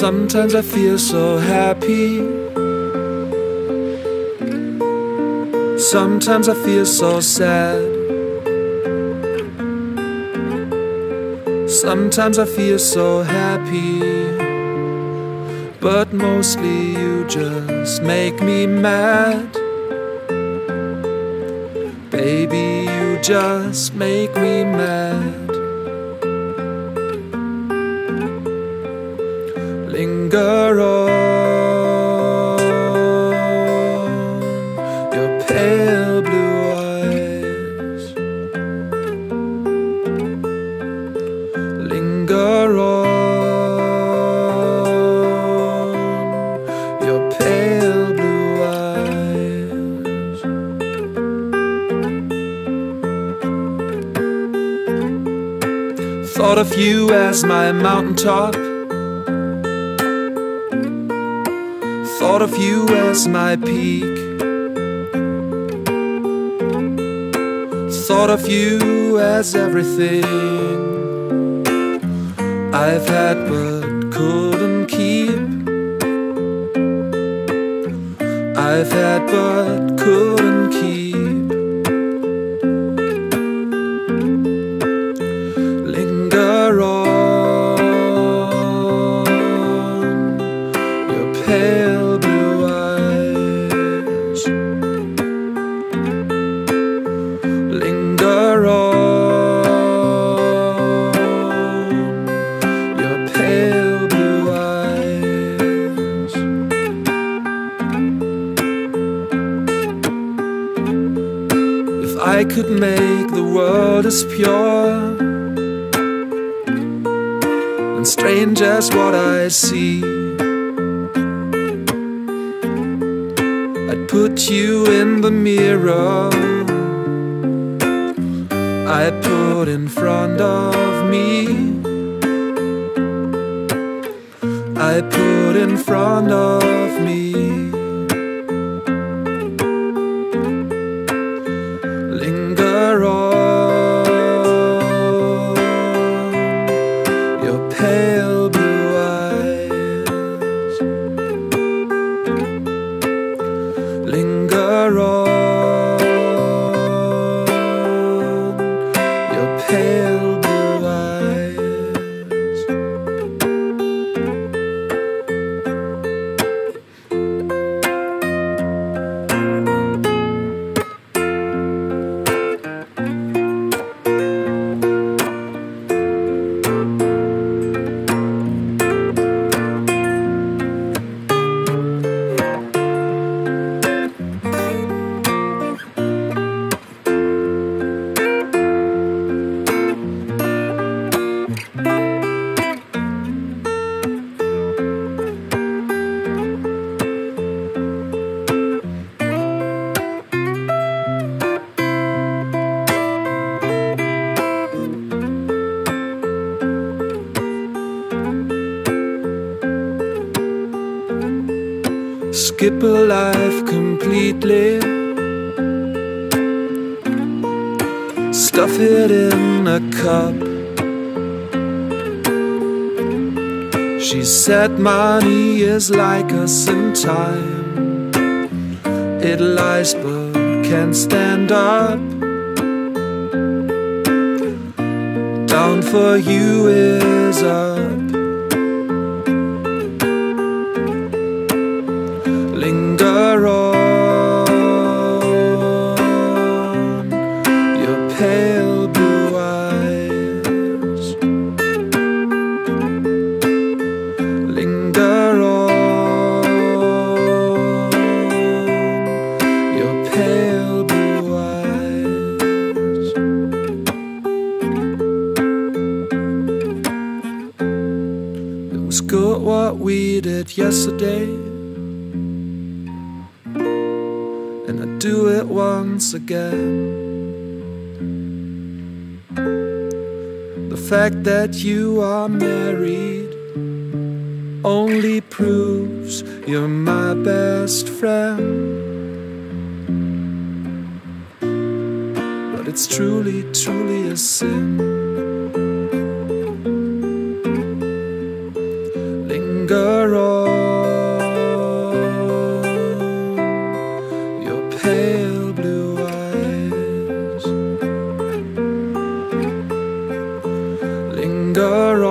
Sometimes I feel so happy. Sometimes I feel so sad. Sometimes I feel so happy. But mostly you just make me mad. Baby, you just make me mad. Linger on your pale blue eyes. Linger on your pale blue eyes. Thought of you as my mountaintop. Thought of you as my peak. Thought of you as everything I've had but couldn't keep. I've had but couldn't keep. Could make the world as pure and strange as what I see. I'd put you in the mirror I put in front of me. I put in front of me. Skip a life completely. Stuff it in a cup. She said money is like us in time. It lies but can't stand up. Down for you is up. We did yesterday. and I do it once again. The fact that you are married only proves you're my best friend. But it's truly, truly a sin. 的容